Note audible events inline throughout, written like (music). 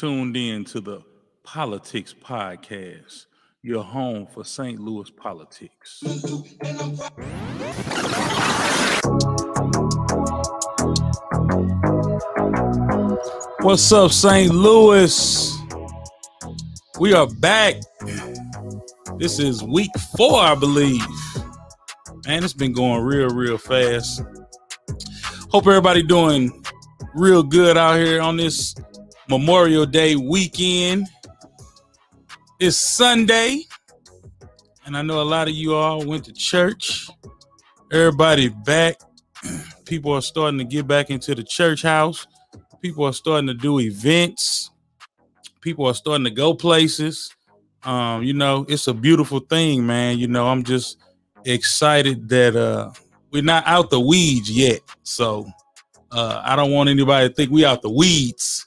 tuned in to the Politics Podcast, your home for St. Louis politics. What's up, St. Louis? We are back. This is week four, I believe. Man, it's been going real, real fast. Hope everybody doing real good out here on this Memorial Day weekend. It's Sunday, and I know a lot of you all went to church. Everybody back. (clears throat) People are starting to get back into the church house. People are starting to do events. People are starting to go places. Um, you know, it's a beautiful thing, man. You know, I'm just excited that uh we're not out the weeds yet. So uh I don't want anybody to think we out the weeds.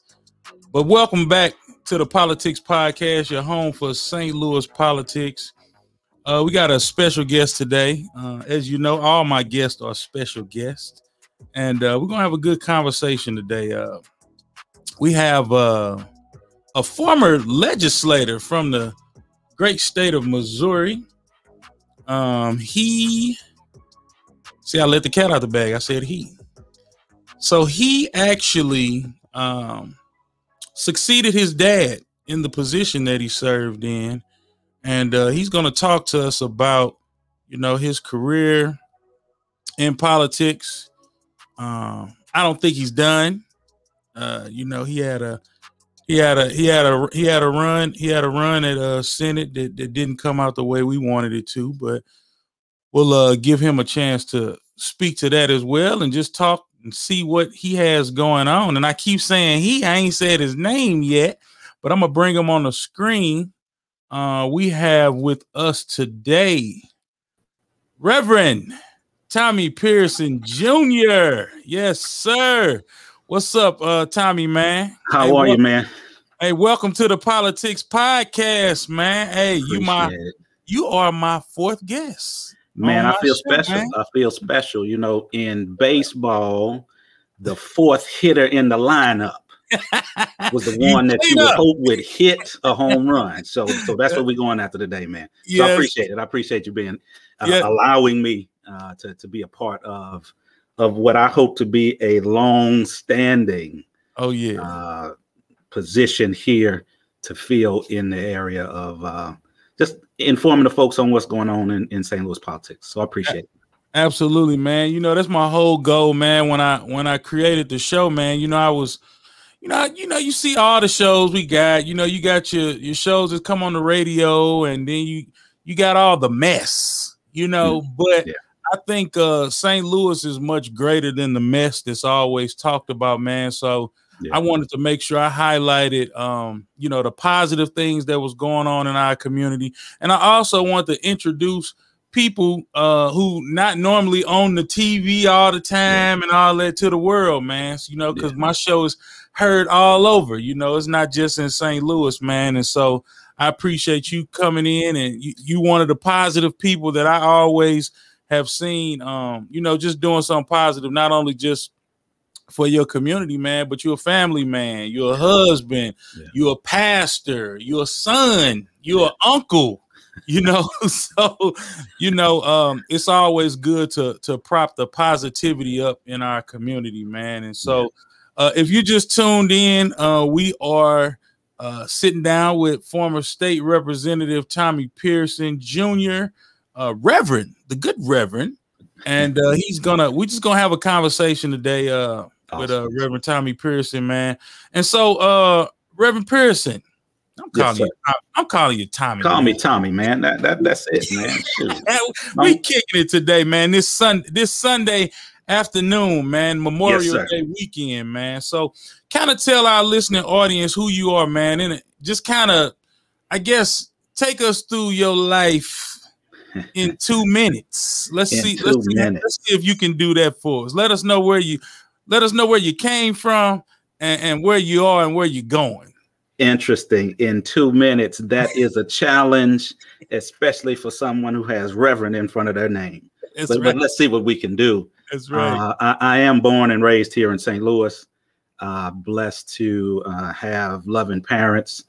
But welcome back to the Politics Podcast, your home for St. Louis politics. Uh, we got a special guest today. Uh, as you know, all my guests are special guests, and uh, we're gonna have a good conversation today. Uh, we have uh, a former legislator from the great state of Missouri. Um, he see, I let the cat out of the bag. I said he. So he actually um, succeeded his dad in the position that he served in, and uh, he's going to talk to us about, you know, his career in politics. Um, I don't think he's done. Uh, you know, he had a he had a he had a he had a run he had a run at uh Senate that, that didn't come out the way we wanted it to, but we'll uh give him a chance to speak to that as well and just talk and see what he has going on. And I keep saying he, I ain't said his name yet, but I'm gonna bring him on the screen. Uh, we have with us today Reverend Tommie Pierson Jr. Yes, sir. What's up, uh, Tommie, man? How hey, are you, man? Hey, welcome to the Politics Podcast, man. Hey, Appreciate you my it. you are my fourth guest. Man, I feel special. Man. I feel special. You know, in baseball, the fourth hitter in the lineup (laughs) was the one that you would hope would hit a home (laughs) run. So, so that's what we're going after today, man. So yes. I appreciate it. I appreciate you being uh, yes. allowing me uh, to to be a part of of what I hope to be a long standing. Oh yeah. Uh, position here to fill in the area of uh, just informing the folks on what's going on in, in St. Louis politics. So I appreciate it. Absolutely, man. You know, that's my whole goal, man. When I when I created the show, man, you know, I was, you know, you know, you see all the shows we got. You know, you got your your shows that come on the radio, and then you you got all the mess, you know. Mm-hmm. But yeah. I think uh St. Louis is much greater than the mess that's always talked about, man. So yeah. I wanted to make sure I highlighted, um, you know, the positive things that was going on in our community, and I also want to introduce people uh, who not normally on the TV all the time yeah. and all that to the world, man. So, you know, because yeah. my show is heard all over. You know, it's not just in St. Louis, man. And so I appreciate you coming in, and you, you one of the positive people that I always have seen. Um, you know, just doing something positive, not only just for your community, man, but you're a family man, you're a husband, yeah. you're a pastor, you're a son, you're yeah. an uncle, (laughs) you know. (laughs) so, you know, um, it's always good to to prop the positivity up in our community, man. And so, uh, if you just tuned in, uh, we are uh, sitting down with former state representative Tommie Pierson Jr., uh, Reverend, the good Reverend, and uh, he's gonna. We're just gonna have a conversation today uh, awesome. with uh, Reverend Tommie Pierson, man. And so, uh, Reverend Pierson, I'm calling yes, you. I'm calling you Tommie. Call man. me Tommie, man. That, that that's it, man. (laughs) we kicking it today, man. This Sun this Sunday afternoon, man. Memorial yes, Day weekend, man. So, kind of tell our listening audience who you are, man, and just kind of, I guess, take us through your life (laughs) in two minutes. Let's in see. Let's see, let's see if you can do that for us. Let us know where you let us know where you came from and, and where you are and where you're going interesting in two minutes. That is a challenge, especially for someone who has Reverend in front of their name. But, right. but, let's see what we can do. That's right. Uh, I, I, am born and raised here in St. Louis. Uh, blessed to uh, have loving parents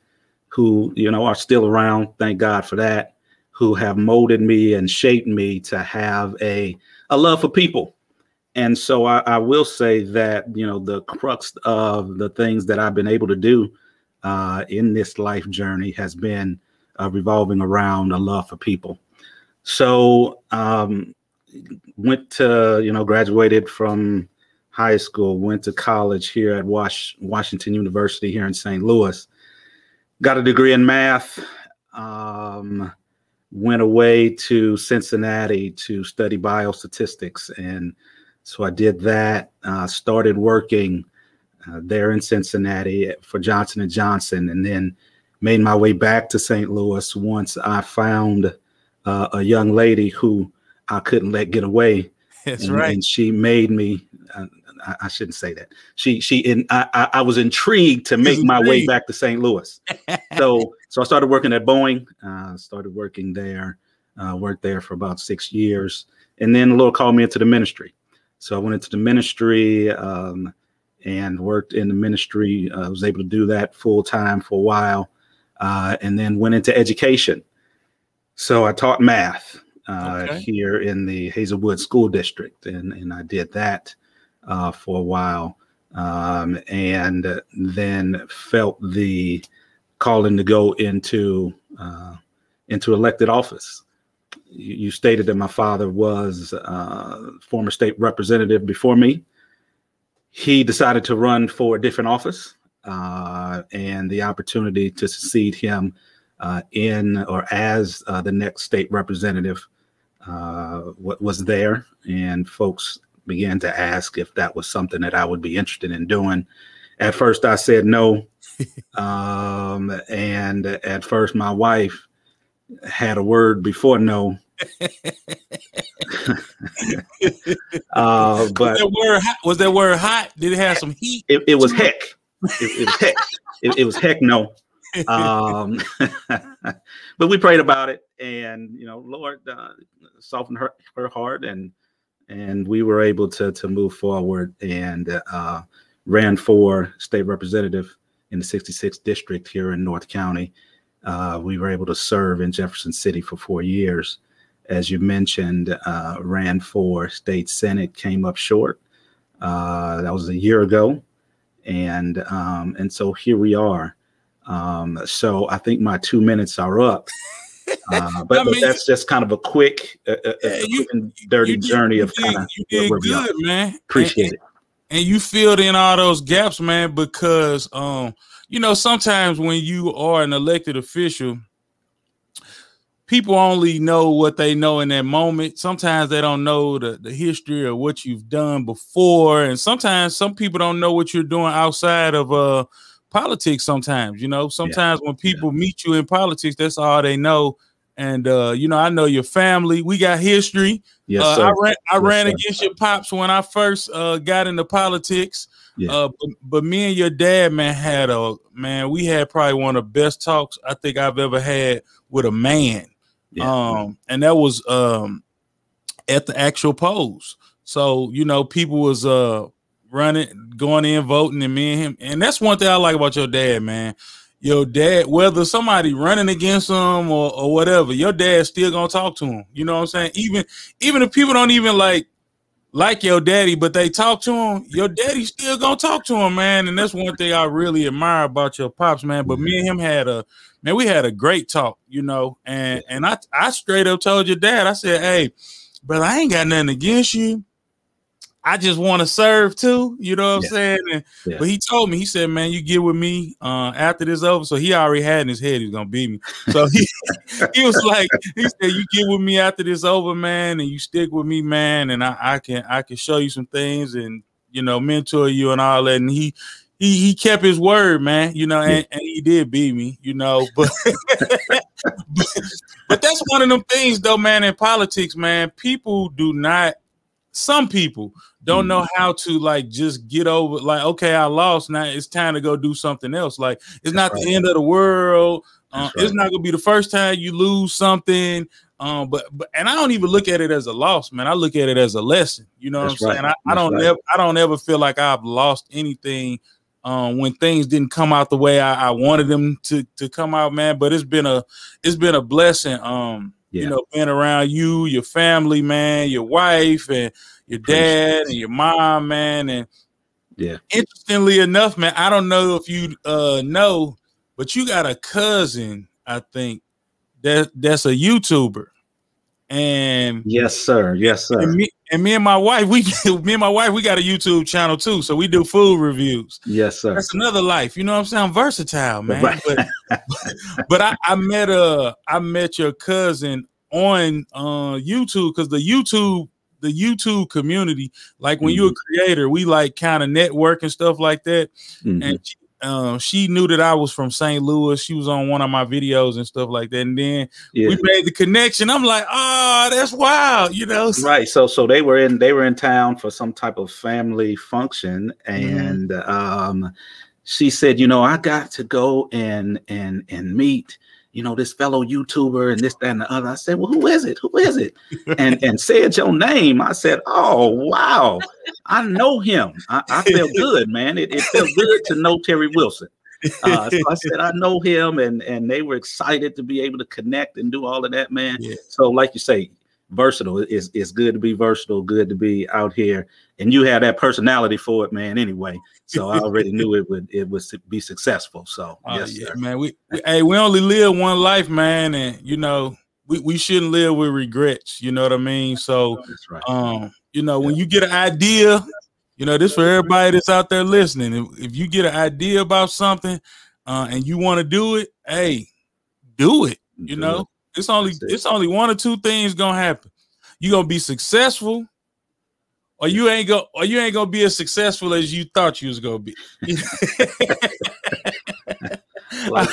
who, you know, are still around. Thank God for that. Who have molded me and shaped me to have a a love for people. And so I, I will say that you know the crux of the things that I've been able to do uh, in this life journey has been uh, revolving around a love for people. So um, went to you know graduated from high school, went to college here at Wash, Washington University here in St. Louis, got a degree in math. Um, went away to Cincinnati to study biostatistics, and so I did that. Uh, started working uh, there in Cincinnati for Johnson and Johnson, and then made my way back to St. Louis once I found uh, a young lady who I couldn't let get away. (laughs) That's and, right. And she made me. Uh, I, I, shouldn't say that. She she in I, I, was intrigued to make my way back to St. Louis. so (laughs) so I started working at Boeing. Uh, started working there. Uh, worked there for about six years, and then the Lord called me into the ministry. So I went into the ministry um, and worked in the ministry. I was able to do that full time for a while, uh, and then went into education. So I taught math uh, okay. here in the Hazelwood School District, and and I did that uh, for a while, um, and then felt the calling to go into uh, into elected office. You, you, stated that my father was uh, former state representative before me. He decided to run for a different office, uh, and the opportunity to succeed him uh, in or as uh, the next state representative uh, was there, and folks began to ask if that was something that I would be interested in doing. At first, I said no, (laughs) um, and at first, my wife had a word before no. (laughs) uh, (laughs) but was that, word hot? was that word hot? Did it have some heat? It, it was heck. It, it was heck. It, it was heck no. Um, (laughs) but we prayed about it, and you know, Lord uh, softened her her heart, and and we were able to to move forward and uh, ran for state representative in the 66th district here in North County. Uh, we were able to serve in Jefferson City for four years. As you mentioned, uh, ran for state senate, came up short. Uh, that was a year ago, and um, and so here we are. Um, so I think my two minutes are up. (laughs) Uh, but, I mean, but, that's just kind of a quick, uh, a, a you, quick dirty journey of kind of where, where good, man. Appreciate and, it. And you filled in all those gaps, man, because um, you know, sometimes when you are an elected official, people only know what they know in that moment. Sometimes they don't know the, the history of what you've done before. And sometimes some people don't know what you're doing outside of uh politics sometimes, you know. Sometimes yeah. when people yeah. meet you in politics, that's all they know. And uh, you know, I know your family. We got history. Yes, uh, sir. I ran I yes, ran sir. against your pops when I first uh, got into politics. Yeah. Uh, but, but, me and your dad, man, had a man. We had probably one of the best talks I think I've ever had with a man. Yeah. Um, and that was um at the actual polls. So you know, people was uh running, going in, voting, and me and him. And that's one thing I like about your dad, man. Your dad, whether somebody running against him or, or whatever, your dad's still gonna talk to him. You know what I'm saying? Even even if people don't even like like your daddy, but they talk to him, your daddy still gonna talk to him, man. And that's one thing I really admire about your pops, man. But me and him had a man, we had a great talk, you know. And and I I straight up told your dad, I said, Hey, brother, I ain't got nothing against you. I just want to serve too, you know what Yeah. I'm saying? And, Yeah. But he told me, he said, "Man, you get with me uh, after this over." So he already had in his head he was gonna beat me. So he (laughs) he was like, he said, "You get with me after this over, man, and you stick with me, man, and I, I can I can show you some things and you know mentor you and all that." And he he he kept his word, man. You know, and, and he did beat me, you know, but. (laughs) but but that's one of them things though man in politics man people do not some people don't know how to like just get over like okay i lost now it's time to go do something else like it's not That's the end of the world uh, That's it's not gonna be the first time you lose something um but, but and i don't even look at it as a loss man i look at it as a lesson you know That's what i'm right. saying i, I don't right. ever i don't ever feel like i've lost anything um, when things didn't come out the way I, I, wanted them to to come out, man. But it's been a it's been a blessing. Um, yeah. you know, being around you, your family, man, your wife, and your dad and your mom, man, and yeah. Interestingly enough, man, I don't know if you uh know, but you got a cousin, I think, that that's a YouTuber. And yes, sir. Yes, sir. And me, and me and my wife, we (laughs) me and my wife, we got a YouTube channel too. So we do food reviews. Yes, sir. That's another life. You know what I'm saying? I'm versatile, man. Right. But, (laughs) but I, I met uh I met your cousin on uh YouTube because the YouTube the YouTube community, like when mm-hmm. you're a creator, we like kind of network and stuff like that. Mm-hmm. And she, um, she knew that I was from St. Louis. She was on one of my videos and stuff like that. And then yeah. we made the connection. I'm like, oh, that's wild, you know. Right. So so they were in they were in town for some type of family function, mm-hmm. and mm-hmm. um, she said, you know, I got to go and and and meet you know, this fellow YouTuber and this, that, and the other. I said, Well, who is it? Who is it? And and said your name. I said, Oh, wow. I know him. I, I felt (laughs) good, man. It, it felt good to know Terry Wilson. Uh, so I said, I know him, and and they were excited to be able to connect and do all of that, man. Yeah. So, like you say, versatile. It's, it's good to be versatile, good to be out here. And you have that personality for it, man, anyway. So I already knew it would it would be successful. So uh, yes, yeah, man. We, we hey, we only live one life, man, and you know, we, we shouldn't live with regrets, you know what I mean? So right. um, you know, when you get an idea, you know, this for everybody that's out there listening. If, if you get an idea about something uh, and you want to do it, hey, do it. You do know, it. It's only it. it's only one or two things gonna happen. You gonna be successful, or you ain't go or you ain't gonna be as successful as you thought you was gonna be. (laughs) well,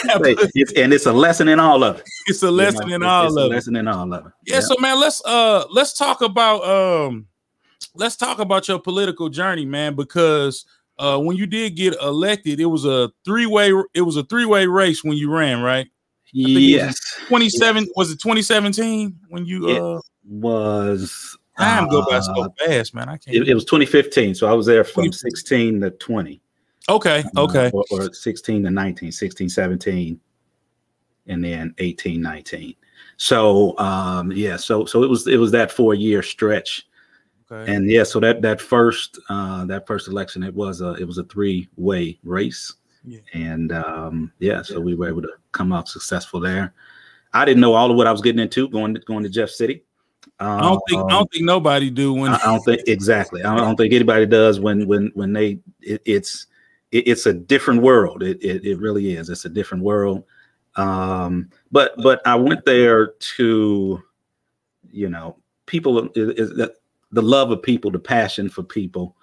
it's, and it's a lesson in all of it. It's a lesson you know, in all of it. lesson in all of it. Yeah, yeah, so man, let's uh let's talk about um let's talk about your political journey, man, because uh when you did get elected, it was a three-way it was a three-way race when you ran, right? Yes. 27 yes. was it 2017 when you it uh was time go by so uh, fast, man. I can't it, it, was 2015. So I was there from 16 to 20. Okay, uh, okay. Uh, or, or, 16 to 19, 16, 17, and then 18, 19. So um yeah, so so it was it was that four year stretch. Okay. And yeah, so that that first uh that first election it was a it was a three way race. Yeah. And um, yeah, so we were able to come out successful there. I didn't know all of what I was getting into going to, going to Jeff City. Um, I don't think I don't think nobody do when I, I don't think exactly. I don't think anybody does when when when they it, it's it, it's a different world. It, it it really is. It's a different world. Um, but but I went there to, you know, people is, is the love of people, the passion for people,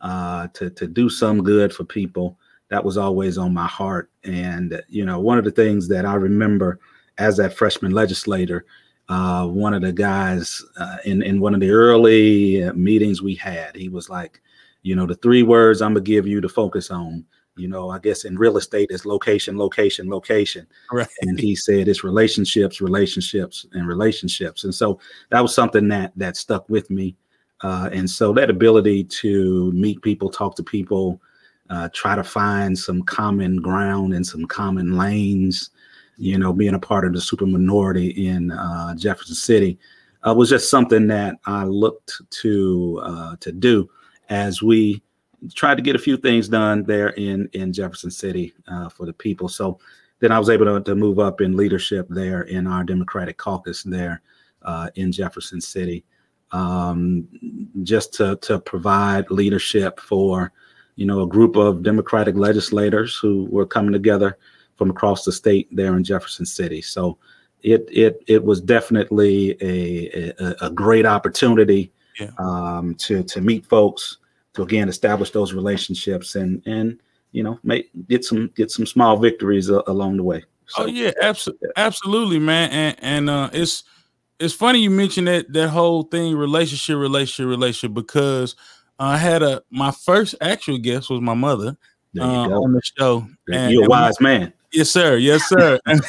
uh, to to do some good for people that was always on my heart. And, you know, one of the things that I remember as that freshman legislator, uh, one of the guys uh, in, in one of the early meetings we had, he was like, you know, the three words I'm going to give you to focus on, you know, I guess in real estate is location, location, location. Right. And he said it's relationships, relationships, and relationships. And so that was something that that stuck with me. Uh, and so that ability to meet people, talk to people, uh, try to find some common ground and some common lanes. You know, being a part of the super minority in uh, Jefferson City uh, was just something that I looked to uh, to do as we tried to get a few things done there in in Jefferson City uh, for the people. So then I was able to, to move up in leadership there in our Democratic caucus there uh, in Jefferson City, um, just to to provide leadership for you know, a group of Democratic legislators who were coming together from across the state there in Jefferson City. So it it it was definitely a a, a great opportunity yeah. um, to to meet folks, to again establish those relationships, and and you know make get some get some small victories uh, along the way. So, oh yeah, absolutely, yeah. absolutely, man, and and uh, it's it's funny you mentioned that that whole thing relationship relationship relationship because I had a my first actual guest was my mother uh, on the show. And, You're a wise man. Yes, sir. Yes, sir. (laughs) and,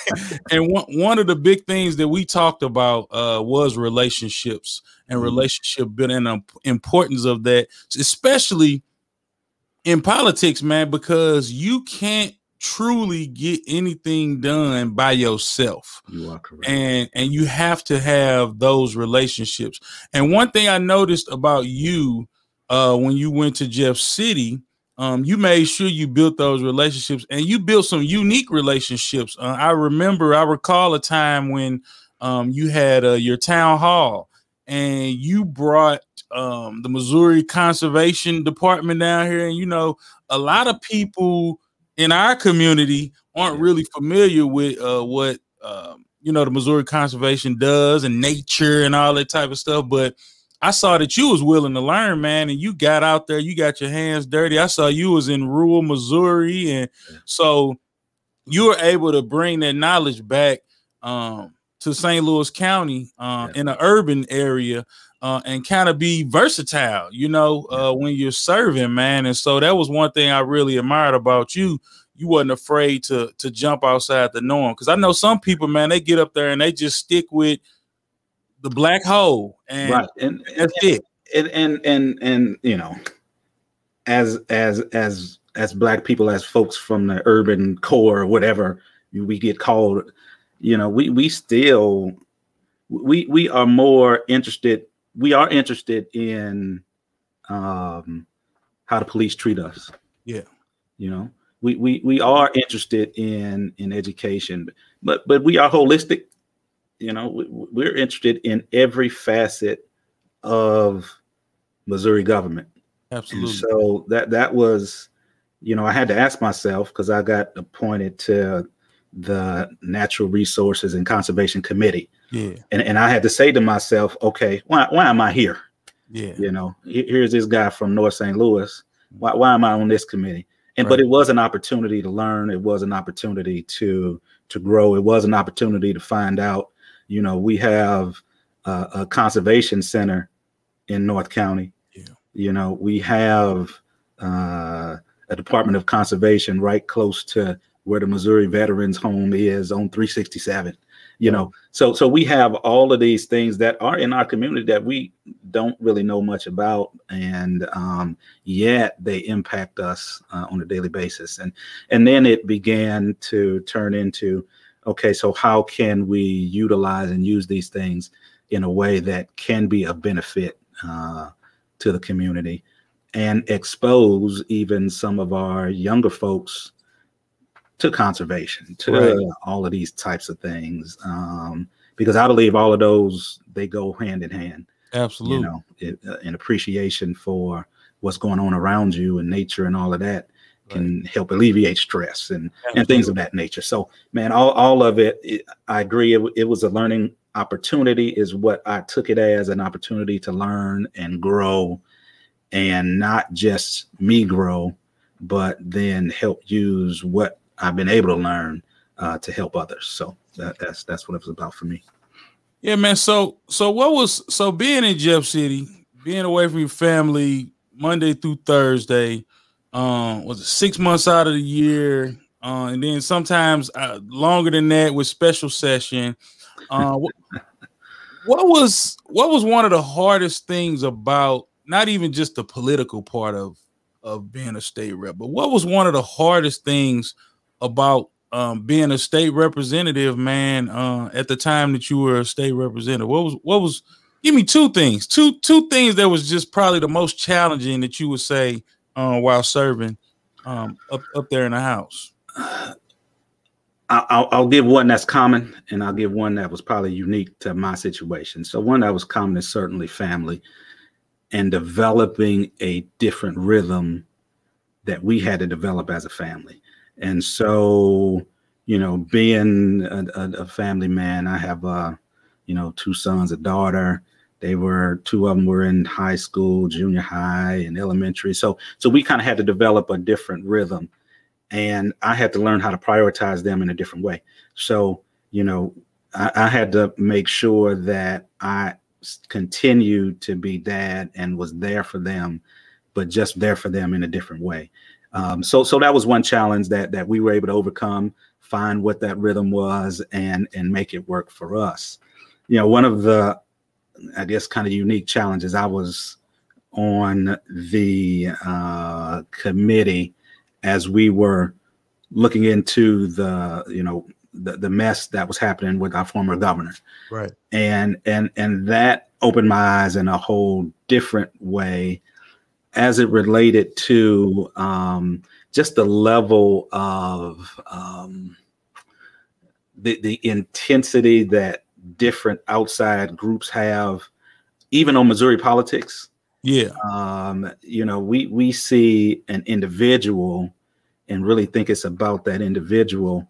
and one, one of the big things that we talked about uh, was relationships and mm-hmm. relationship building and the importance of that, especially in politics, man, because you can't truly get anything done by yourself. You are correct. And and you have to have those relationships. And one thing I noticed about you uh when you went to Jeff City, um, you made sure you built those relationships and you built some unique relationships. Uh, I remember, I recall a time when um, you had uh, your town hall and you brought um, the Missouri Conservation Department down here. And, you know, a lot of people in our community aren't really familiar with uh, what um, you know the Missouri Conservation does and nature and all that type of stuff. But I saw that you was willing to learn, man, and you got out there, you got your hands dirty. I saw you was in rural Missouri, and so you were able to bring that knowledge back um, to St. Louis County uh, yeah. in an urban area uh, and kind of be versatile, you know, uh, when you're serving, man. And so that was one thing I really admired about you. You wasn't afraid to to jump outside the norm because I know some people, man, they get up there and they just stick with the black hole, and, right. and that's and, it. And, and and and you know, as as as as black people, as folks from the urban core, or whatever we get called, you know, we we still we we are more interested we are interested in um, how the police treat us. Yeah, you know, we we we are interested in in education, but but we are holistic. You know, we, we're interested in every facet of Missouri government. Absolutely. And so that that was, you know, I had to ask myself because I got appointed to the Natural Resources and Conservation Committee. Yeah. And and I had to say to myself, okay, why why am I here? Yeah. You know, here's this guy from North St. Louis. Why why am I on this committee? And right. but it was an opportunity to learn. It was an opportunity to to grow. It was an opportunity to find out. You know, we have a, a conservation center in North County. Yeah. You know, we have uh, a Department of Conservation right close to where the Missouri Veterans Home is on 367 you know so so we have all of these things that are in our community that we don't really know much about and um, yet they impact us uh, on a daily basis and and then it began to turn into okay so how can we utilize and use these things in a way that can be a benefit uh, to the community and expose even some of our younger folks to conservation, to right. all of these types of things. Um, because I believe all of those they go hand in hand. Absolutely. You know, it, uh, an appreciation for what's going on around you and nature and all of that can right. help alleviate stress and and things of that nature. So, man, all all of it, it I agree. It, it was a learning opportunity. Is what I took it as an opportunity to learn and grow, and not just me grow, but then help use what I've been able to learn uh, to help others. So that, that's that's what it was about for me. Yeah, man. So so what was so being in Jeff City, being away from your family Monday through Thursday, um, was it six months out of the year, uh, and then sometimes uh, longer than that with special session. Uh, what, (laughs) what was what was one of the hardest things about not even just the political part of of being a state rep, but what was one of the hardest things about um, being a state representative, man, uh, at the time that you were a state representative? What was what was give me two things, two two things that was just probably the most challenging that you would say uh, while serving um, up up there in the house. I'll, I'll give one that's common, and I'll give one that was probably unique to my situation. So one that was common is certainly family, and developing a different rhythm that we had to develop as a family. And so, you know, being a, a, a family man, I have, uh, you know, two sons, a daughter. They were two of them were in high school, junior high, and elementary. So, so we kind of had to develop a different rhythm, and I had to learn how to prioritize them in a different way. So, you know, I, I had to make sure that I continued to be dad and was there for them, but just there for them in a different way. Um, so so that was one challenge that that we were able to overcome, find what that rhythm was, and and make it work for us. You know, one of the I guess kind of unique challenges. I was on the uh, committee as we were looking into the you know the, the mess that was happening with our former governor. Right. And and and that opened my eyes in a whole different way as it related to um, just the level of um, the the intensity that different outside groups have, even on Missouri politics. Yeah, um, you know, we we see an individual and really think it's about that individual,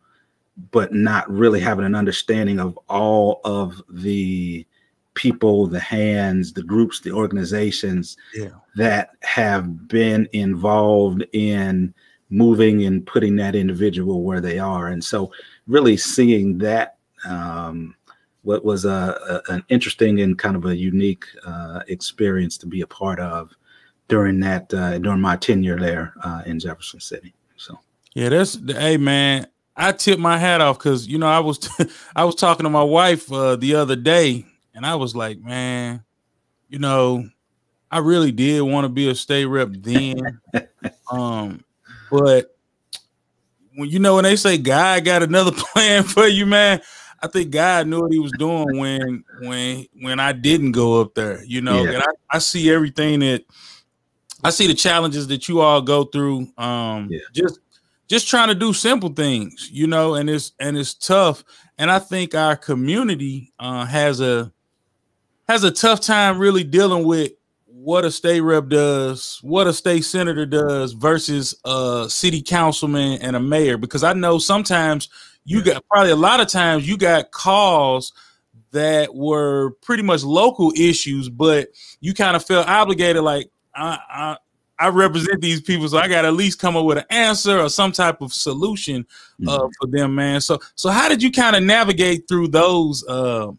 but not really having an understanding of all of the people, the hands, the groups, the organizations yeah. that have been involved in moving and putting that individual where they are. And so, really seeing that um, what was a, a, an interesting and kind of a unique uh, experience to be a part of during that uh, during my tenure there uh, in Jefferson City. So yeah, that's hey man, I tip my hat off because you know I was (laughs) I was talking to my wife uh, the other day and I was like, man, you know, I really did want to be a state rep then. (laughs) um, but when you know when they say God got another (laughs) plan for you, man, I think God knew what he was doing when when when I didn't go up there, you know, yeah. and I, I see everything that I see the challenges that you all go through. Um yeah. just just trying to do simple things, you know, and it's and it's tough. And I think our community uh, has a has a tough time really dealing with what a state rep does, what a state senator does versus a city councilman and a mayor. Because I know sometimes you got probably a lot of times you got calls that were pretty much local issues, but you kind of felt obligated, like I, I I represent these people, so I got to at least come up with an answer or some type of solution uh, mm-hmm. for them, man. So, so how did you kind of navigate through those uh,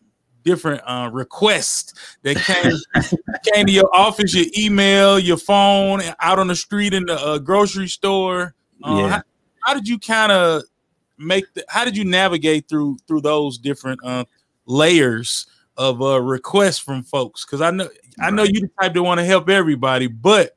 different uh, requests that came (laughs) came to your office, your email, your phone, out on the street in the uh, grocery store. Uh, yeah. How, how, did you kind of make? The, how did you navigate through through those different uh, layers of uh, requests from folks? Because I know right. I know you the type to want to help everybody, but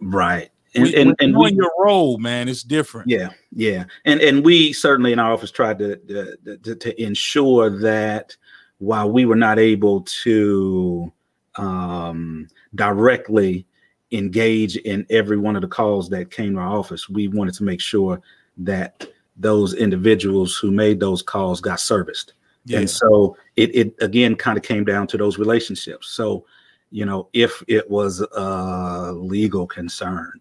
right. And, we, and, and we, your role, man, it's different. Yeah, yeah, and and we certainly in our office tried to to, to, to ensure that while we were not able to um, directly engage in every one of the calls that came to our office, we wanted to make sure that those individuals who made those calls got serviced. Yeah. And so it, it again kind of came down to those relationships. So, you know, if it was a legal concern,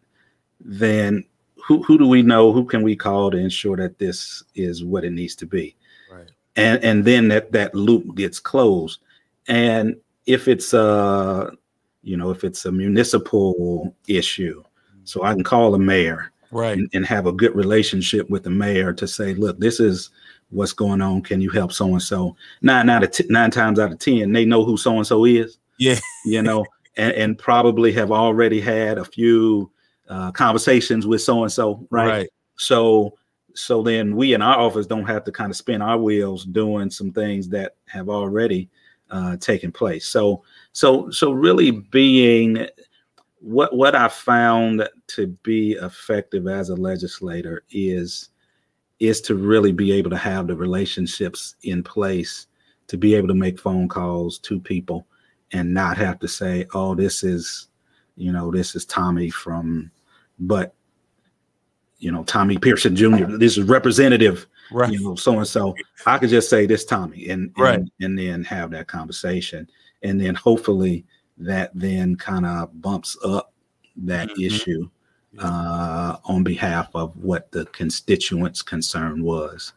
then who, who do we know? Who can we call to ensure that this is what it needs to be? Right. And and then that that loop gets closed and if it's a you know if it's a municipal issue mm. so i can call the mayor right. and, and have a good relationship with the mayor to say look this is what's going on. Can you help so and so nine out of t- nine times out of ten they know who so and so is. Yeah. You know and, and probably have already had a few uh, conversations with so and so right? so so then we in our office don't have to kind of spin our wheels doing some things that have already uh, taken place. So so so really being what what I found to be effective as a legislator is is to really be able to have the relationships in place to be able to make phone calls to people and not have to say, oh, this is, you know, this is Tommie from, but you know, Tommie Pierson Jr. This is representative, right. you know, so and so. I could just say this Tommie and, and right. and then have that conversation. And then hopefully that then kind of bumps up that mm-hmm. issue uh, on behalf of what the constituents' concern was.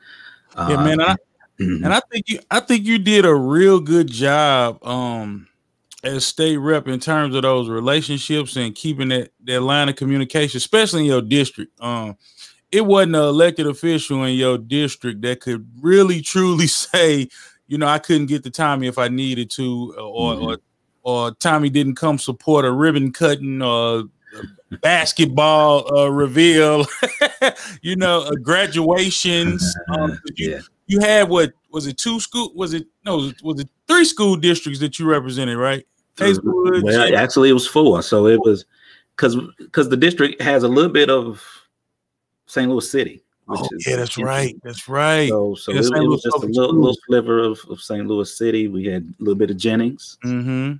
Yeah, uh, man. I, mm-hmm. And I think you I think you did a real good job um as state rep in terms of those relationships and keeping that that line of communication, especially in your district. Um, it wasn't an elected official in your district that could really (laughs) truly say, you know, I couldn't get the Tommie if I needed to, or mm-hmm. or, or Tommie didn't come support a ribbon cutting or basketball uh, reveal, (laughs) you know, uh, graduations. (laughs) Um, you, yeah. you had what was it two school? Was it no? Was it three school districts that you represented, right? Hazelwood. Well, actually, it was four. So it was because because the district has a little bit of St. Louis City. Oh, yeah, that's right. That's right. So, so yeah, it, it, was just a little, little, sliver of, of St. Louis City. We had a little bit of Jennings, mm-hmm.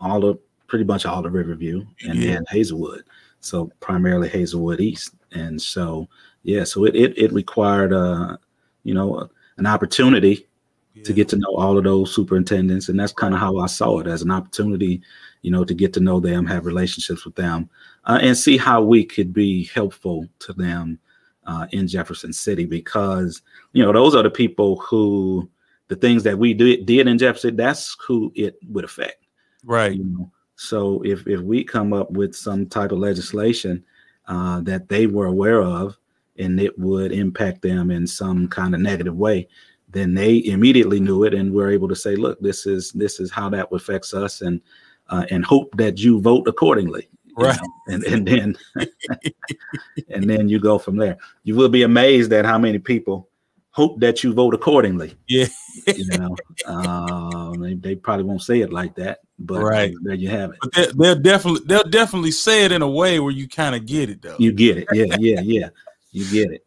All the pretty much all the Riverview, and yeah. then Hazelwood. So primarily Hazelwood East, and so yeah, so it it, it required uh you know an opportunity yeah. to get to know all of those superintendents, and that's kind of how I saw it as an opportunity, you know, to get to know them, have relationships with them, uh, and see how we could be helpful to them uh, in Jefferson City because you know those are the people who the things that we did, did in Jefferson that's who it would affect right. you know. So if if we come up with some type of legislation uh, that they were aware of and it would impact them in some kind of negative way then they immediately knew it and were able to say look this is this is how that affects us and uh, and hope that you vote accordingly. Right. know? and and then (laughs) and then you go from there. You will be amazed at how many people hope that you vote accordingly. Yeah. You know um, they, they, probably won't say it like that but right. there you have it. But they, they'll definitely they'll definitely say it in a way where you kind of get it though. You get it. Yeah yeah yeah. You get it.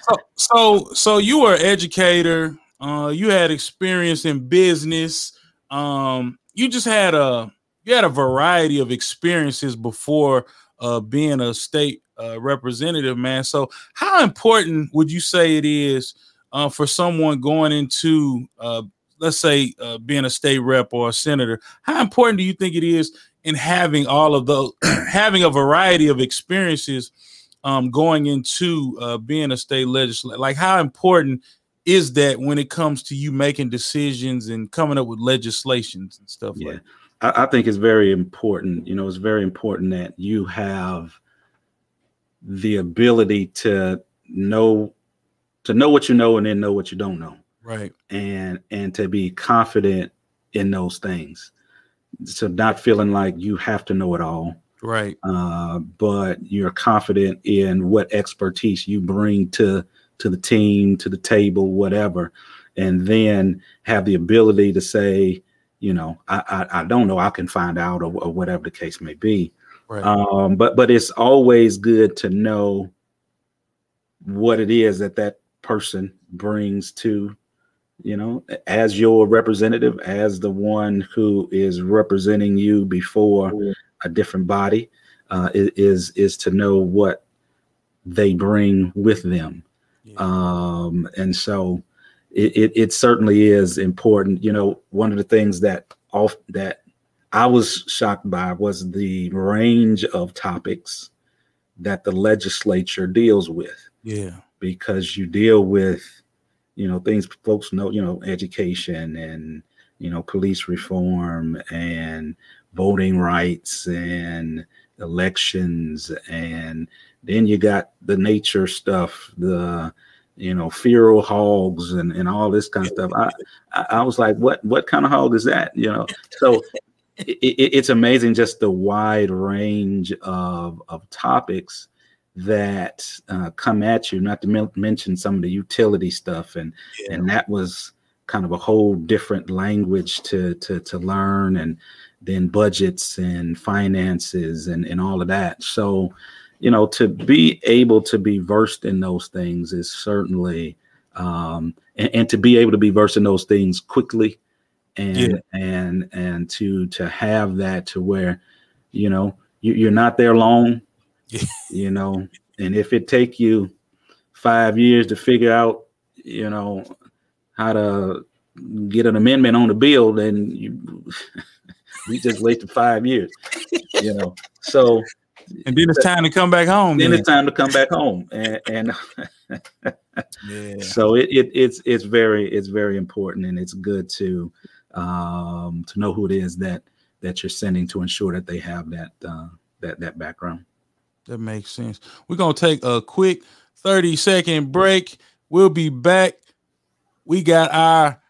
So so so you were an educator uh you had experience in business um you just had a you had a variety of experiences before uh, being a state uh, representative, man. So, how important would you say it is uh, for someone going into, uh, let's say, uh, being a state rep or a senator? How important do you think it is in having all of those, (clears throat) having a variety of experiences um, going into uh, being a state legislator? Like, how important is that when it comes to you making decisions and coming up with legislations and stuff yeah. like? That? I, I think it's very important. You know, it's very important that you have the ability to know to know what you know and then know what you don't know right and and to be confident in those things so not feeling like you have to know it all right uh, but you're confident in what expertise you bring to to the team to the table whatever and then have the ability to say you know, I, I, I don't know. I can find out or, or, whatever the case may be. Right. Um, but but it's always good to know what it is that that person brings to, you know, as your representative, as the one who is representing you before a different body, uh, is is to know what they bring with them. Yeah. Um, and so it, it, it certainly is important. You know, one of the things that off that I was shocked by was the range of topics that the legislature deals with. Yeah. Because you deal with, you know, things folks know, you know, education and, you know, police reform and voting rights and elections. And then you got the nature stuff, the, you know, feral hogs and, and all this kind of stuff. I, I was like, what what kind of hog is that? You know, so (laughs) it, it, it's amazing just the wide range of of topics that uh, come at you. Not to mention some of the utility stuff, and yeah. and that was kind of a whole different language to to to learn, and then budgets and finances and and all of that. So you know, to be able to be versed in those things is certainly, um, and, and to be able to be versed in those things quickly, and yeah. and and to to have that to where, you know, you, you're not there long, (laughs) you know, and if it take you five years to figure out, you know, how to get an amendment on the bill, then you (laughs) we just wasted five years, you know. So and then it's time to come back home. Then, it's time to come back home, and, and (laughs) yeah. so it, it, it's it's very it's very important, and it's good to um, to know who it is that that you're sending to ensure that they have that uh, that that background. That makes sense. We're gonna take a quick 30 second break. We'll be back. We got our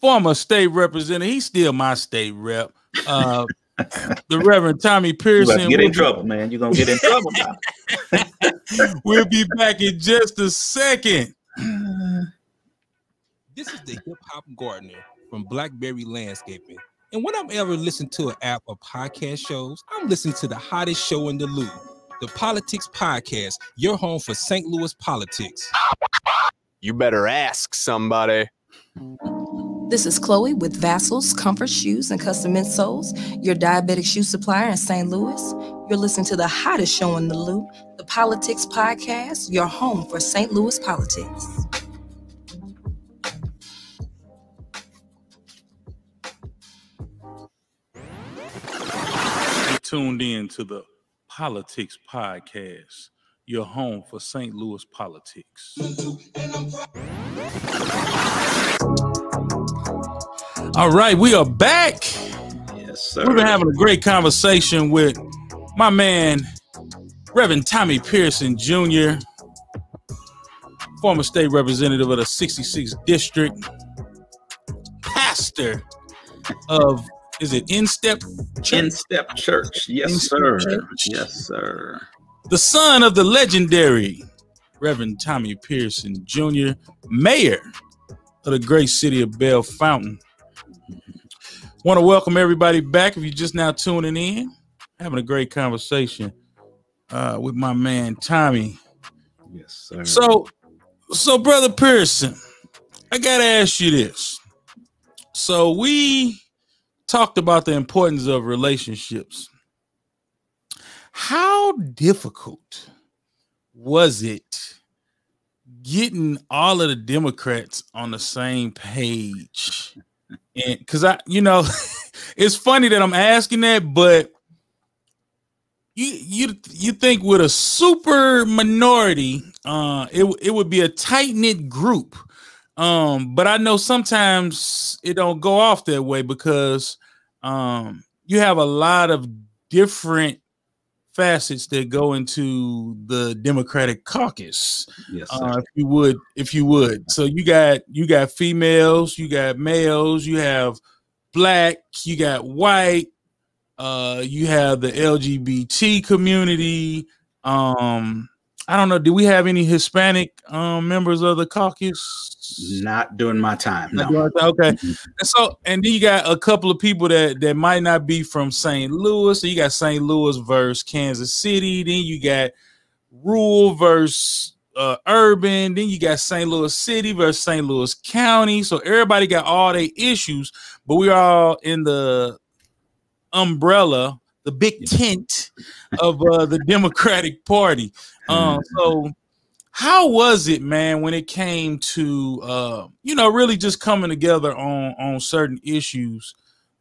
former state representative. He's still my state rep. Uh, (laughs) the Reverend Tommie Pierson. get in trouble, man. You're gonna get in trouble now. (laughs) we'll be back in just a second. This is the hip hop gardener from Blackberry Landscaping. And when I'm ever listening to an app or podcast shows, I'm listening to the hottest show in the loop, the Politics Podcast, your home for St. Louis politics. You better ask somebody. This is Chloe with Vassals Comfort Shoes and Custom Insoles, your diabetic shoe supplier in St. Louis. You're listening to the hottest show in the loop, the Politics Podcast, your home for St. Louis politics. Tuned in to the PoLOUtics Podcast, your home for St. Louis politics. All right, we are back. Yes, sir. We've been having a great conversation with my man, Reverend Tommie Pierson Jr., former state representative of the 66th District, pastor of, is it In Step Church? Instep Church. Yes, Instep sir. Church. Yes, sir. the son of the legendary Reverend Tommie Pierson Jr., mayor of the great city of Bellefontaine. Want to welcome everybody back. If you're just now tuning in, having a great conversation uh, with my man Tommie. Yes, sir. So, so brother Pierson, I gotta ask you this. So we talked about the importance of relationships. How difficult was it getting all of the Democrats on the same page? And because I, you know, (laughs) it's funny that I'm asking that, but you you you think with a super minority, uh, it it would be a tight knit group. Um, but I know sometimes it don't go off that way because um you have a lot of different facets that go into the Democratic caucus yes, sir. uh, if you would if you would so you got you got females you got males you have black you got white uh you have the lgbt community um i don't know do we have any hispanic um members of the caucus Not during my time. No. okay and so and then you got a couple of people that that might not be from st louis so you got st louis versus kansas city then you got rural versus uh, urban. Then you got St. Louis City versus St. Louis County. So everybody got all their issues, but we're all in the umbrella, the big tent of uh, the Democratic Party. Um, so how was it, man, when it came to uh, you know really just coming together on on certain issues?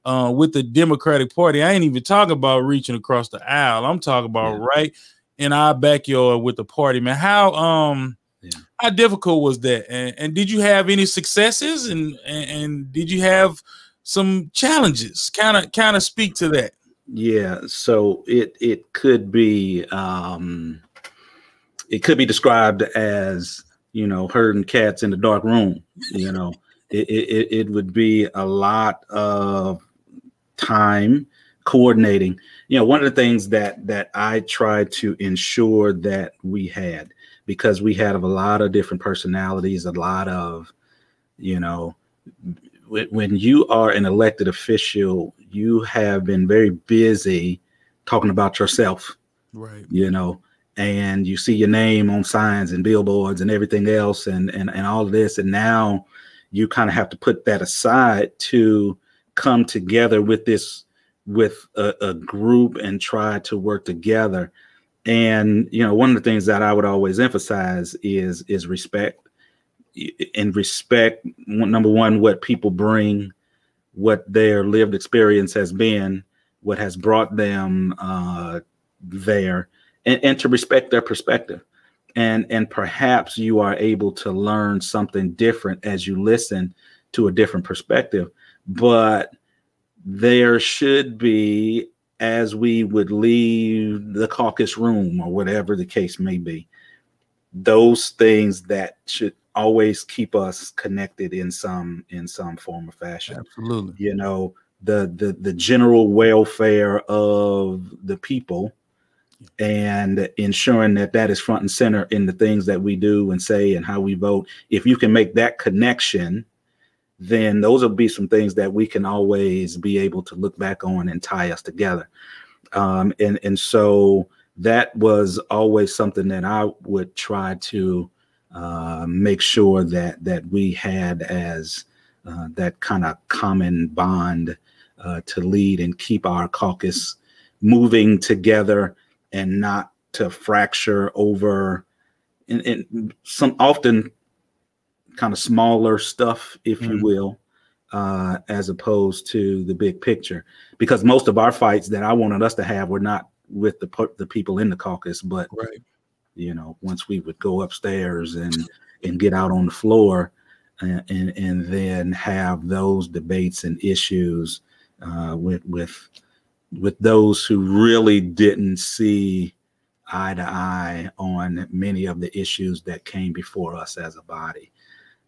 Uh, with the Democratic Party, I ain't even talking about reaching across the aisle. I'm talking about Yeah. right in our backyard with the party, man. How um Yeah. how difficult was that? And, and did you have any successes and, and and did you have some challenges? Kind of kind of speak to that. Yeah, so it it could be um it could be described as you know herding cats in the dark room. You know, it it, it- would be a lot of time coordinating. You know, one of the things that that I tried to ensure that we had because we had a lot of different personalities, a lot of you know when you are an elected official, you have been very busy talking about yourself, Right. you know, and you see your name on signs and billboards and everything else and and, and all of this. And now you kind of have to put that aside to come together with this with a, a group and try to work together. And you know, one of the things that I would always emphasize is is respect and respect number one what people bring what their lived experience has been what has brought them uh, there and, and to respect their perspective. And and perhaps you are able to learn something different as you listen to a different perspective. But there should be as we would leave the caucus room or whatever the case may be those things that should always keep us connected in some in some form or fashion. Absolutely. you know the the the general welfare of the people and ensuring that that is front and center in the things that we do and say and how we vote if you can make that connection then those will be some things that we can always be able to look back on and tie us together. Um, and and so that was always something that I would try to uh, make sure that that we had as uh, that kind of common bond uh, to lead and keep our caucus moving together and not to fracture over and, and some often kind of smaller stuff, if mm-hmm. you will, uh, as opposed to the big picture. Because most of our fights that I wanted us to have were not with the the people in the caucus, but right. you know, once we would go upstairs and and get out on the floor, and and, and then have those debates and issues uh, with with with those who really didn't see eye to eye on many of the issues that came before us as a body.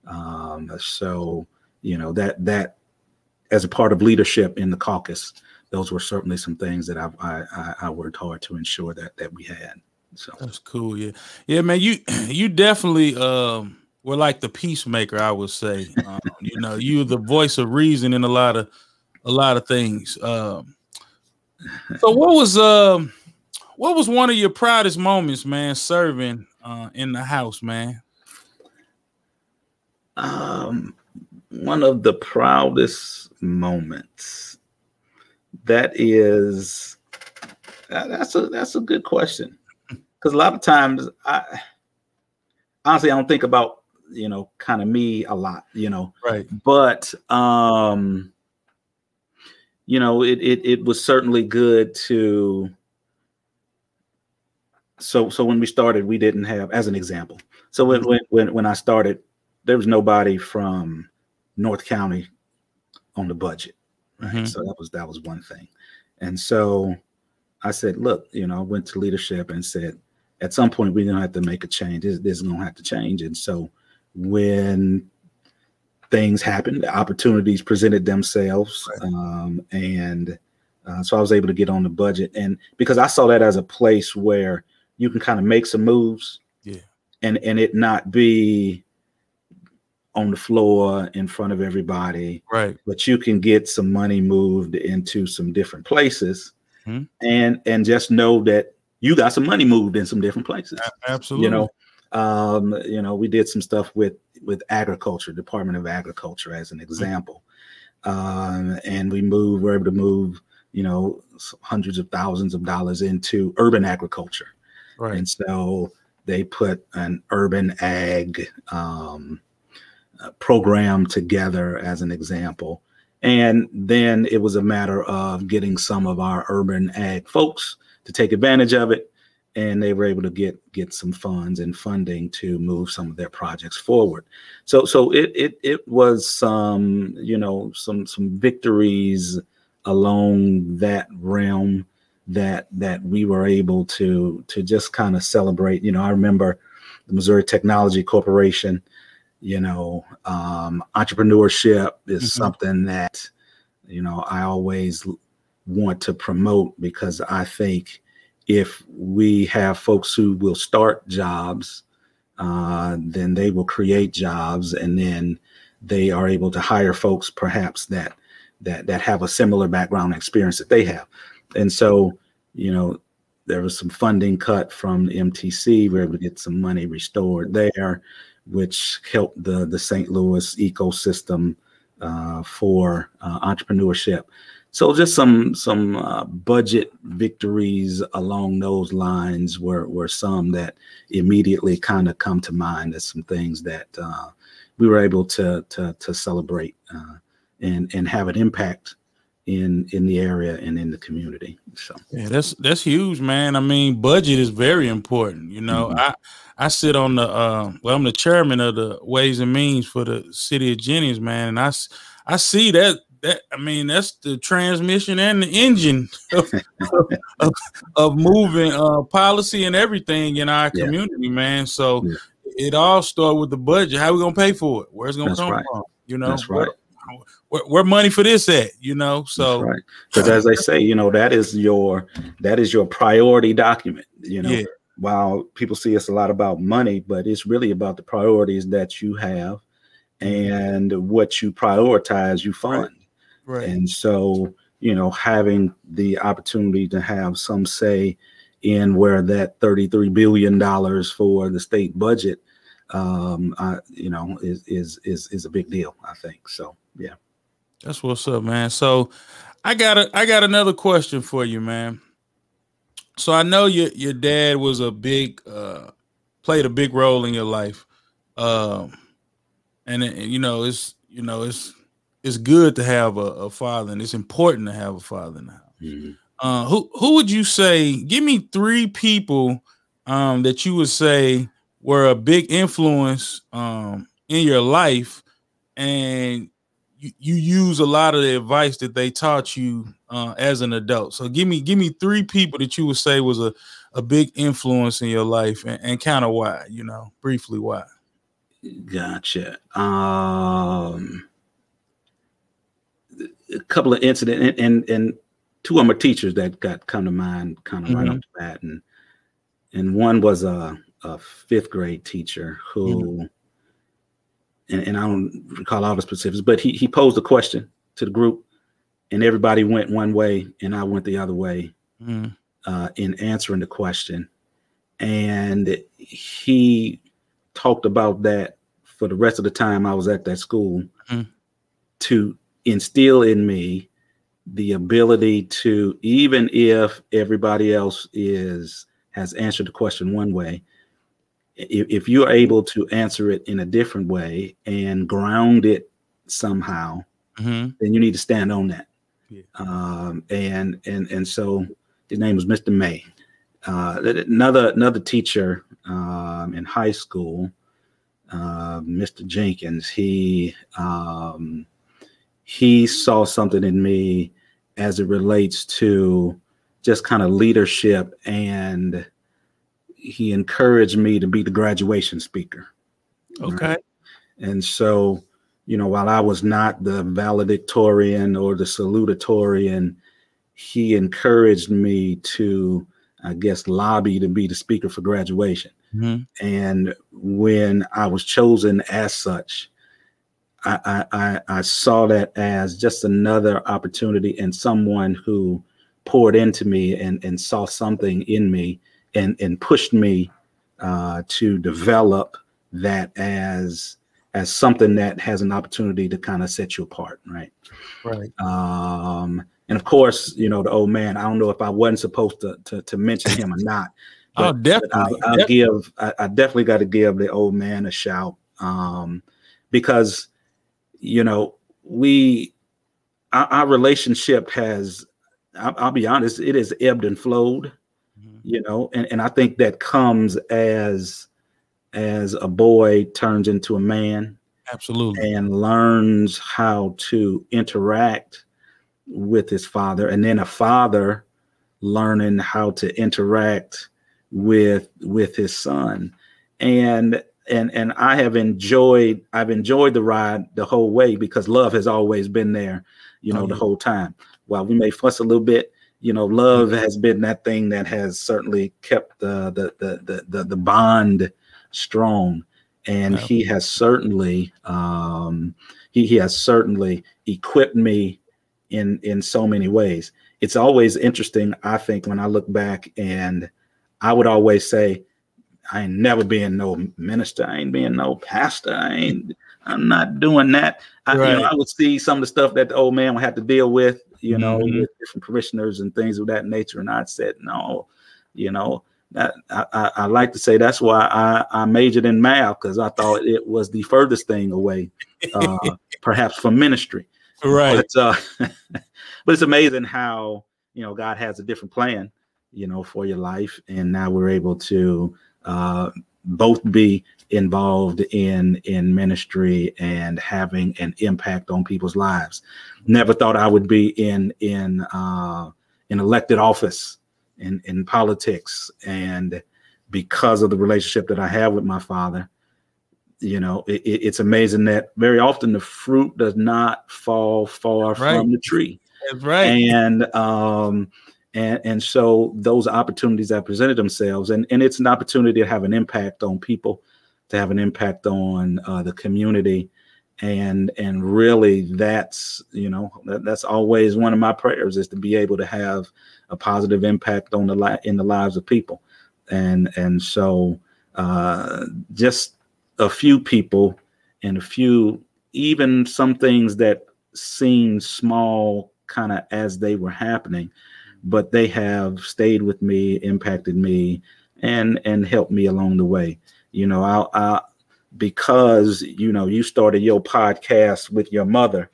Um, so, you know, that that as a part of leadership in the caucus, those were certainly some things that I I, I worked hard to ensure that that we had. So that's cool. Yeah, yeah, man. You (clears throat) you definitely um, were like the peacemaker. I would say. Um, you know, you the voice of reason in a lot of a lot of things. Um, so what was um what was one of your proudest moments, man, serving uh, in the house, man? Um, one of the proudest moments. That is, that's a that's a good question, (laughs) because a lot of times I honestly I don't think about you know kind of me a lot, you know, right? But um, you know, it it it was certainly good to. So so when we started, we didn't have, as an example. So when mm-hmm. when when I started, there was nobody from North County on the budget. Right. Mm-hmm. So that was that was one thing. And so I said, look, you know, I went to leadership and said, at some point we're gonna have to make a change. This, this is gonna have to change. And so when things happened, opportunities presented themselves, right. um, and uh, so I was able to get on the budget. And because I saw that as a place where you can kind of make some moves, yeah, and and it not be on the floor in front of everybody. Right. But you can get some money moved into some different places mm-hmm. and and just know that you got some money moved in some different places. Absolutely. You know, um, you know, we did some stuff with with agriculture, Department of Agriculture as an example. Mm-hmm. Um, and we move, we're able to move, you know, hundreds of thousands of dollars into urban agriculture. Right. And so they put an urban ag um, uh, program together as an example. And then it was a matter of getting some of our urban ag folks to take advantage of it. And they were able to get get some funds and funding to move some of their projects forward. So so it it it was some you know some some victories along that realm that that we were able to to just kind of celebrate. You know, I remember the Missouri Technology Corporation you know um, entrepreneurship is mm-hmm. something that you know i always want to promote because i think if we have folks who will start jobs uh, then they will create jobs and then they are able to hire folks perhaps that that that have a similar background experience that they have and so you know there was some funding cut from mtc we were able to get some money restored there which helped the the St. Louis ecosystem uh, for uh, entrepreneurship. So just some some uh, budget victories along those lines were were some that immediately kind of come to mind as some things that uh, we were able to to, to celebrate uh, and and have an impact in in the area and in the community. So yeah, that's that's huge, man. I mean, budget is very important. You know, mm-hmm. I I sit on the uh, well, I'm the chairman of the Ways and Means for the city of Jennings, man, and I I see that that I mean that's the transmission and the engine (laughs) of, of, of moving uh, policy and everything in our yeah. community, man. So yeah. it all starts with the budget. How we gonna pay for it? Where's it gonna that's come right. from? You know, that's right where, where money for this at you know so right because as they say you know that is your that is your priority document you know yeah. while people see us a lot about money but it's really about the priorities that you have and what you prioritize, you fund. Right. And so, you know, having the opportunity to have some say in where that $33 billion for the state budget, um, I, you know, is, is, is, is a big deal, I think. So, yeah. That's what's up, man. So I got a, I got another question for you, man. So I know your, your dad was a big, uh, played a big role in your life. Um, and, it, you know, it's, you know, it's, it's good to have a, a, father and it's important to have a father in the house. Mm-hmm. Uh, who who would you say? Give me three people um, that you would say were a big influence um, in your life, and you, you use a lot of the advice that they taught you uh, as an adult. So give me give me three people that you would say was a, a big influence in your life, and, and kind of why. You know, briefly why. Gotcha. Um, a couple of incidents, and, and, and two of my teachers that got come to mind kind of mm-hmm. right off the bat, and and one was a, a fifth grade teacher who, mm-hmm. and, and I don't recall all the specifics, but he he posed a question to the group, and everybody went one way, and I went the other way mm-hmm. uh, in answering the question, and he talked about that for the rest of the time I was at that school mm-hmm. to instill in me the ability to even if everybody else is has answered the question one way if, if you're able to answer it in a different way and ground it somehow mm-hmm. then you need to stand on that yeah. um, and and and so his name was mr may uh, another another teacher um, in high school uh, mr jenkins he um, he saw something in me as it relates to just kind of leadership and he encouraged me to be the graduation speaker okay right? and so you know while i was not the valedictorian or the salutatorian he encouraged me to i guess lobby to be the speaker for graduation mm-hmm. and when i was chosen as such I, I, I saw that as just another opportunity and someone who poured into me and, and saw something in me and, and pushed me uh, to develop that as as something that has an opportunity to kind of set you apart, right? Right. Um, and of course, you know the old man. I don't know if I wasn't supposed to to, to mention him or not. (laughs) oh, definitely. I'll, I'll definitely. give. I, I, definitely got to give the old man a shout um, because you know, we our, our relationship has I'll, I'll, be honest, it has ebbed and flowed, mm-hmm. you know, and, and I think that comes as as a boy turns into a man. Absolutely. And learns how to interact with his father, and then a father learning how to interact with with his son. And and and I have enjoyed I've enjoyed the ride the whole way because love has always been there, you know, oh, yeah. the whole time. While we may fuss a little bit, you know, love mm-hmm. has been that thing that has certainly kept the the the the the, the bond strong, and he has certainly um, he he has certainly equipped me in in so many ways. It's always interesting, I think, when I look back and I would always say, I ain't never being no minister. I ain't being no pastor. I ain't. I'm not doing that. I, right. you know, I would see some of the stuff that the old man would have to deal with, you know, mm-hmm. with different parishioners and things of that nature. And I said, no, you know, that I, I, I like to say that's why I, I majored in math because I thought it was the furthest thing away, uh, (laughs) perhaps from ministry. Right. But, uh, (laughs) but it's amazing how you know God has a different plan, you know, for your life, and now we're able to uh, both be involved in in ministry and having an impact on people's lives. Never thought I would be in in uh, in elected office in in politics, and because of the relationship that I have with my father, you know, it, it's amazing that very often the fruit does not fall far right. from the tree. That's right. And um, and and so those opportunities that presented themselves. And and it's an opportunity to have an impact on people to have an impact on uh, the community. And and really that's you know that, that's always one of my prayers is to be able to have a positive impact on the li- in the lives of people. And and so uh, just a few people and a few even some things that seemed small kind of as they were happening but they have stayed with me impacted me and and helped me along the way. You know i i because you know you started your podcast with your mother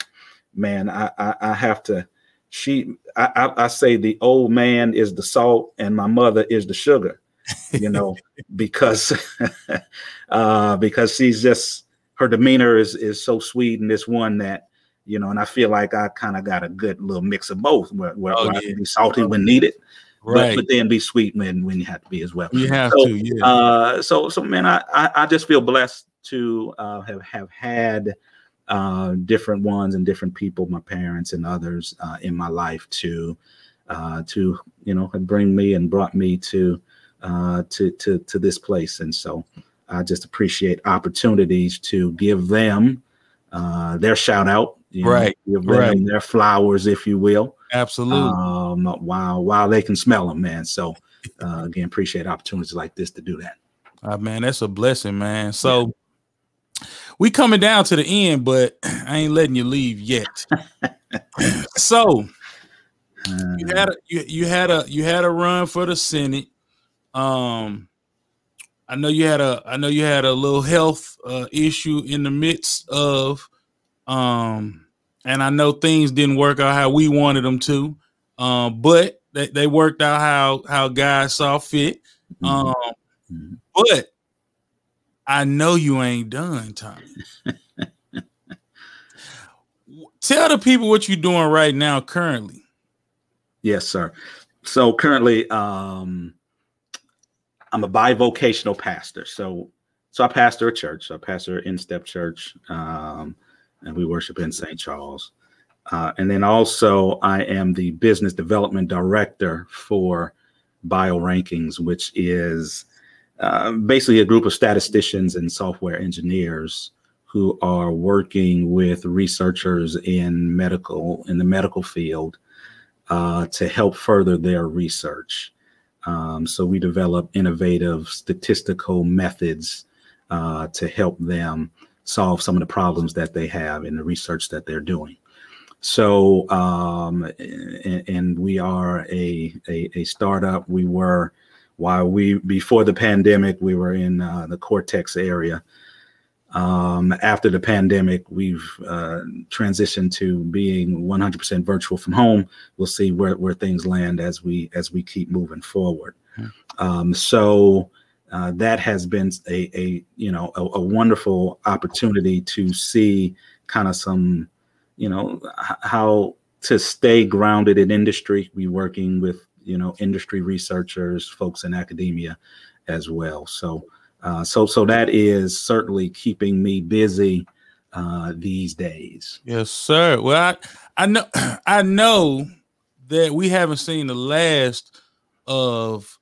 man i i, I have to she I, I, I say the old man is the salt and my mother is the sugar you know (laughs) because (laughs) uh because she's just her demeanor is is so sweet and this one that you know and i feel like i kind of got a good little mix of both where, where, oh, where yeah. i can be salty when needed right. but, but then be sweet when when you have to be as well. You have so, to, yeah. Uh, so so man, I, I, I just feel blessed to uh, have have had uh, different ones and different people, my parents and others uh, in my life to uh, to you know bring me and brought me to uh, to to to this place, and so I just appreciate opportunities to give them uh, their shout out, right? Know, give them right. their flowers, if you will. Absolutely. Um, while while they can smell them, man. So uh, again, appreciate opportunities like this to do that. Uh, man, that's a blessing, man. So yeah. we coming down to the end, but (clears throat) I ain't letting you leave yet. (laughs) so you had a you, you had a you had a run for the Senate. Um I know you had a I know you had a little health uh, issue in the midst of um and I know things didn't work out how we wanted them to, um, but they, they worked out how how God saw fit. Mm-hmm. Um, mm-hmm. But I know you ain't done, Tommie. (laughs) Tell the people what you're doing right now, currently. Yes, sir. So currently, um, I'm a bivocational pastor. So, so I pastor a church. So I pastor Instep Church. Um, and we worship in St. Charles. Uh, and then also, I am the business development director for BioRankings, which is uh, basically a group of statisticians and software engineers who are working with researchers in medical in the medical field uh, to help further their research. Um, so we develop innovative statistical methods uh, to help them solve some of the problems that they have in the research that they're doing. So, um, and, and, we are a, a, a startup. We were while we before the pandemic, we were in uh, the Cortex area. Um, after the pandemic, we've uh, transitioned to being 100% virtual from home. We'll see where, where things land as we as we keep moving forward. Hmm. Um, so uh, that has been a, a you know a, a, wonderful opportunity to see kind of some you know how to stay grounded in industry. We working with you know industry researchers folks in academia as well. So uh, so so that is certainly keeping me busy uh, these days. Yes sir. Well i i know (clears throat) i know that we haven't seen the last of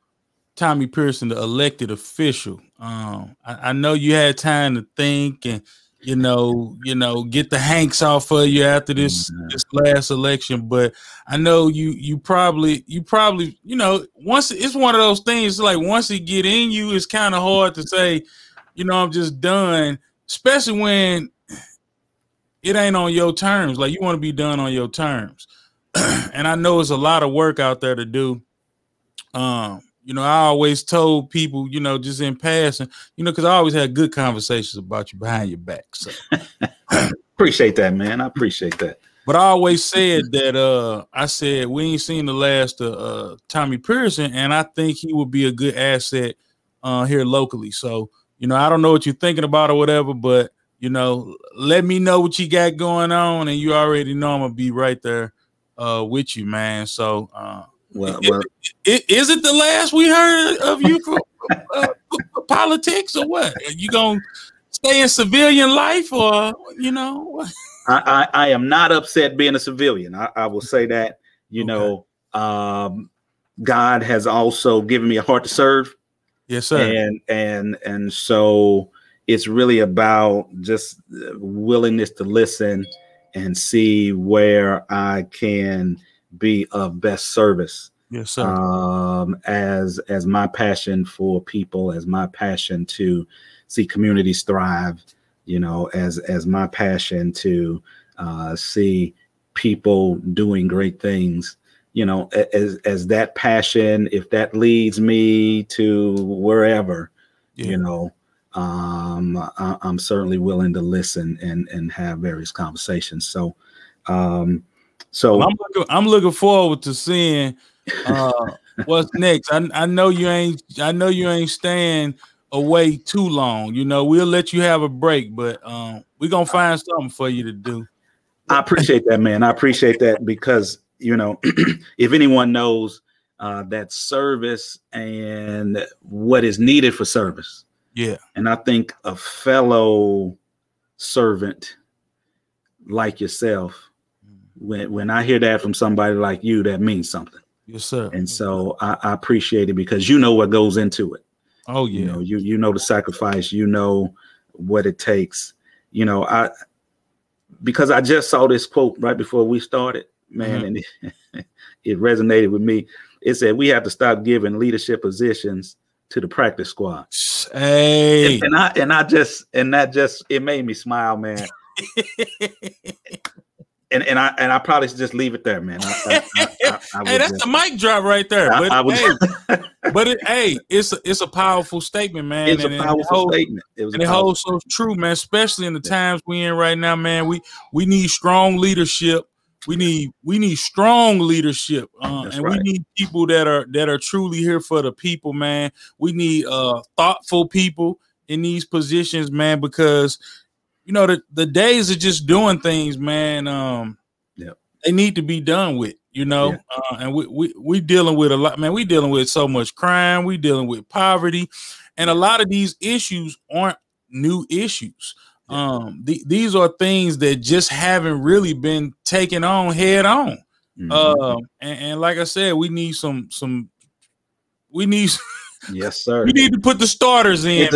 Tommie Pierson, the elected official. Um, I, I, know you had time to think and you know, you know, get the hanks off of you after this mm-hmm. this last election. But I know you you probably you probably you know once it's one of those things like once it get in you, it's kind of hard to say, you know, I'm just done. Especially when it ain't on your terms. Like you want to be done on your terms. (clears throat) and I know it's a lot of work out there to do. Um, you know, I always told people, you know, just in passing, you know, because I always had good conversations about you behind your back. So (laughs) appreciate that, man. I appreciate that. But I always said that uh I said we ain't seen the last of uh, Tommie Pierson, and I think he would be a good asset uh here locally. So, you know, I don't know what you're thinking about or whatever, but you know, let me know what you got going on, and you already know I'm gonna be right there uh with you, man. So uh well, (laughs) well is, is it the last we heard of you for, uh, for politics or what? Are you gonna stay in civilian life or you know? I, I, I am not upset being a civilian. I, I will say that. You okay. know, um, God has also given me a heart to serve. Yes, sir. And and and so it's really about just uh, willingness to listen and see where I can be of best service. Yes, sir. Um, as as my passion for people, as my passion to see communities thrive, you know, as as my passion to uh, see people doing great things you know as as that passion if that leads me to wherever yeah. you know um I, am certainly willing to listen and and have various conversations so um so I'm looking I'm looking forward to seeing uh (laughs) what's next I, I know you ain't I know you ain't staying away too long you know we'll let you have a break but um we're gonna find something for you to do I appreciate that man I appreciate that because you know, (clears throat) if anyone knows uh, that service and what is needed for service. Yeah. And I think a fellow servant like yourself, when when I hear that from somebody like you, that means something. Yes, sir. And so I, I appreciate it because you know what goes into it. Oh yeah. You know, you you know the sacrifice, you know what it takes. You know, I because I just saw this quote right before we started man, mm-hmm. and it, (laughs) it resonated with me. It said we have to stop giving leadership positions to the practice squad. Hey, and, and I and I just and that just it made me smile, man. (laughs) and and I and I probably should just leave it there, man. I, I, I, (laughs) hey, that's just, the mic drop right there. But hey, (laughs) but it, hey, it's a, it's a powerful statement, man. It's and, a powerful it holds, statement. It was and it holds so true, man. Especially in the times we in right now, man. We we need strong leadership we need we need strong leadership uh, and right. we need people that are that are truly here for the people man we need uh thoughtful people in these positions man because you know the, the days of just doing things man um yeah they need to be done with you know yeah. uh, and we, we we dealing with a lot man we dealing with so much crime we dealing with poverty and a lot of these issues aren't new issues um, th- these are things that just haven't really been taken on head on. Mm-hmm. Uh, and, and, like I said, we need some some. We need. Yes, (laughs) sir. we need to put the starters in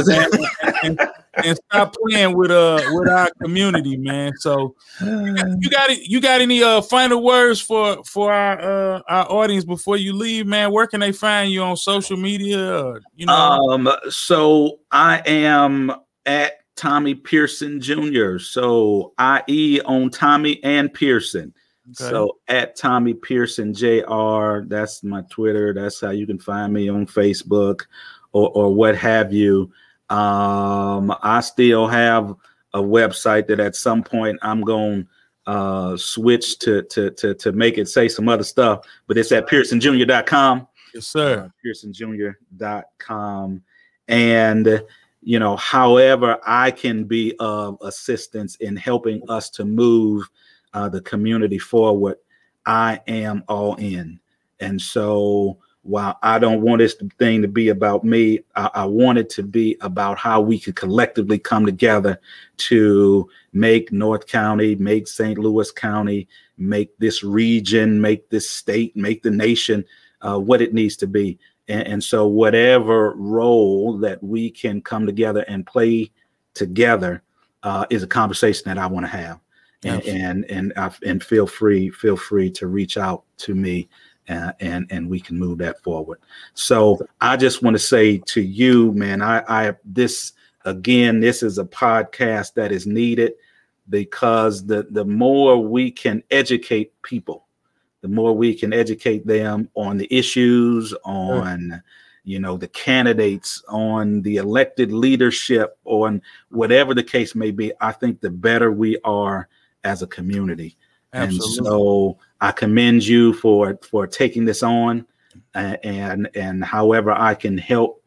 and, and, stop playing with uh with our community, man. So you got it. You got any uh final words for for our uh our audience before you leave, man? Where can they find you on social media? Or, you know. Um. So I am at Tommie Pierson Jr. So IE on Tommie and Pierson. Okay. So at Tommie Pierson Jr. That's my Twitter. That's how you can find me on Facebook or, or what have you. Um, I still have a website that at some point I'm going uh switch to to to to make it say some other stuff, but it's at piersonjr.com. Yes, sir. Uh, piersonjr.com. And you know, however I can be of assistance in helping us to move uh, the community forward, I am all in. And so while I don't want this thing to be about me, I, I want it to be about how we could collectively come together to make North County, make St. Louis County, make this region, make this state, make the nation uh, what it needs to be. And, and, so, whatever role that we can come together and play together uh, is a conversation that I want to have. And and and, I, and feel free feel free to reach out to me, uh, and and we can move that forward. So I just want to say to you, man, I I this again, this is a podcast that is needed because the the more we can educate people the more we can educate them on the issues, on you know the candidates, on the elected leadership, on whatever the case may be. I think the better we are as a community. Absolutely. And so I commend you for for taking this on, and and however I can help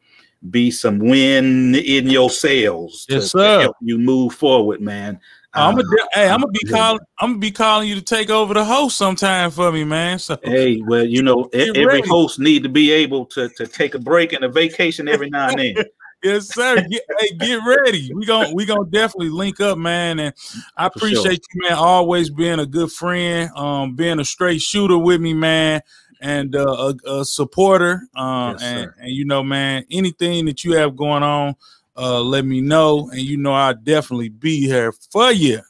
be some wind in your sails yes, to, sir. To help you move forward, man. I'm gonna, uh, hey, I'm gonna be calling. I'm gonna be calling you to take over the host sometime for me, man. So hey, well, you know, every ready. host need to be able to to take a break and a vacation every now and then. Yes, sir. Get, hey, get ready. We gonna we gonna definitely link up, man. And I appreciate sure. you, man. Always being a good friend, um, being a straight shooter with me, man, and uh, a, a supporter. Um, yes, and, and you know, man, anything that you have going on uh, let me know, and you know I'll definitely be here for you.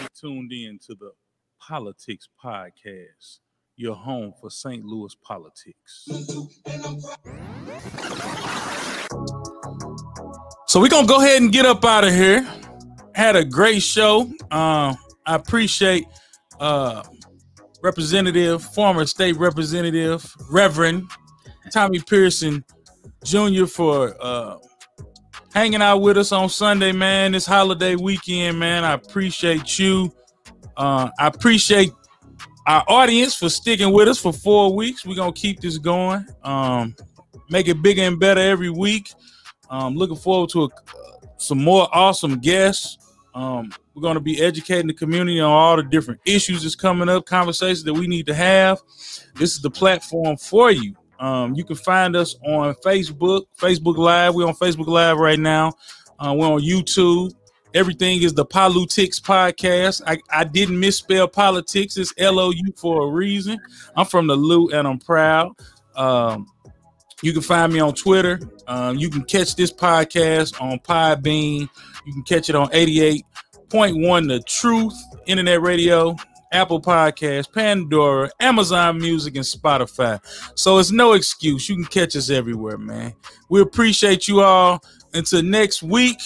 Be tuned in to the PoLOUtics Podcast, your home for St. Louis politics. So we're gonna go ahead and get up out of here. Had a great show. Um, I appreciate uh, Representative, former state representative, Reverend Tommie Pierson Jr. for uh, hanging out with us on Sunday, man. This holiday weekend, man. I appreciate you. Uh, I appreciate our audience for sticking with us for four weeks. We're gonna keep this going. Um, make it bigger and better every week. Um, looking forward to a, some more awesome guests. Um, we're going to be educating the community on all the different issues that's coming up, conversations that we need to have. This is the platform for you. Um, you can find us on Facebook, Facebook Live. We're on Facebook Live right now. Uh, we're on YouTube. Everything is the PoLOUtics Podcast. I, I didn't misspell politics. It's L O U for a reason. I'm from the Lou and I'm proud. Um, you can find me on Twitter. Um, you can catch this podcast on Podbean. You can catch it on 88.1 The Truth, Internet Radio, Apple Podcast, Pandora, Amazon Music, and Spotify. So it's no excuse. You can catch us everywhere, man. We appreciate you all. Until next week,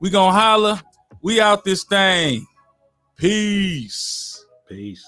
we gonna holler. We out this thing. Peace. Peace.